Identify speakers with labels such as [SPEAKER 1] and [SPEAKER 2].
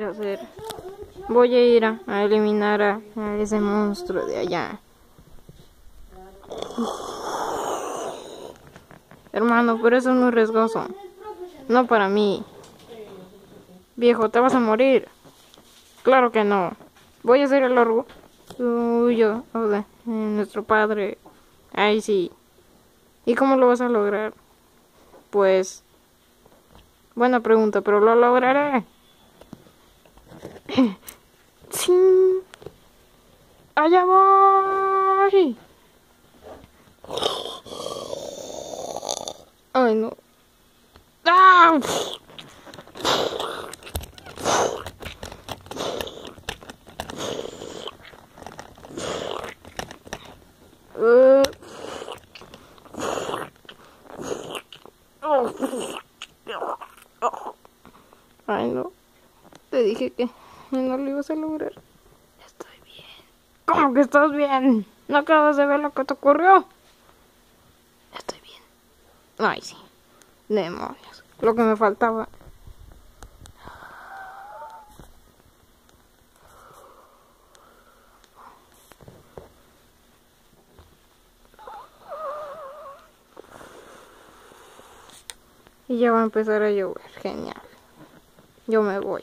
[SPEAKER 1] hacer? Voy a ir a, eliminar a, ese monstruo de allá. Hermano, pero eso es muy riesgoso. No para mí. Viejo, te vas a morir. Claro que no. Voy a ser el orgullo eh, nuestro padre. Ay, sí. ¿Y cómo lo vas a lograr? Pues... Buena pregunta, pero lo lograré. Sí. Allá voy. Ay, no. ¡Ah! Ay, no. Te dije que no lo ibas a lograr. Estoy bien. ¿Cómo que estás bien? ¿No acabas de ver lo que te ocurrió? Estoy bien. Ay, sí. Demonios. Lo que me faltaba. Y ya va a empezar a llover. Genial. Yo me voy.